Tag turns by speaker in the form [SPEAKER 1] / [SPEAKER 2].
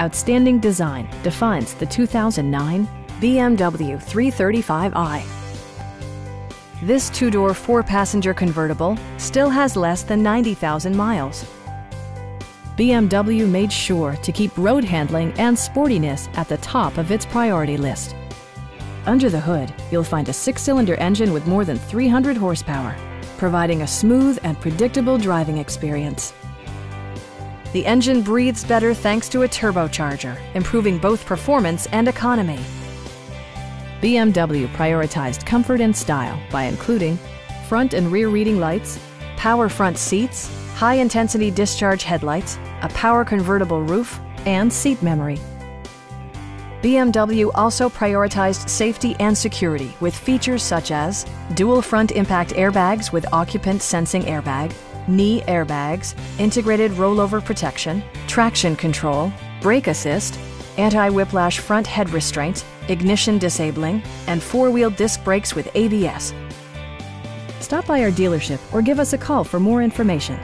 [SPEAKER 1] Outstanding design defines the 2009 BMW 335i. This two-door, four-passenger convertible still has less than 90,000 miles. BMW made sure to keep road handling and sportiness at the top of its priority list. Under the hood, you'll find a six-cylinder engine with more than 300 horsepower, providing a smooth and predictable driving experience. The engine breathes better thanks to a turbocharger, improving both performance and economy. BMW prioritized comfort and style by including front and rear reading lights, power front seats, high-intensity discharge headlights, a power convertible roof, and seat memory. BMW also prioritized safety and security with features such as dual front impact airbags with occupant sensing airbag, knee airbags, integrated rollover protection, traction control, brake assist, anti-whiplash front head restraints, ignition disabling, and four-wheel disc brakes with ABS. Stop by our dealership or give us a call for more information.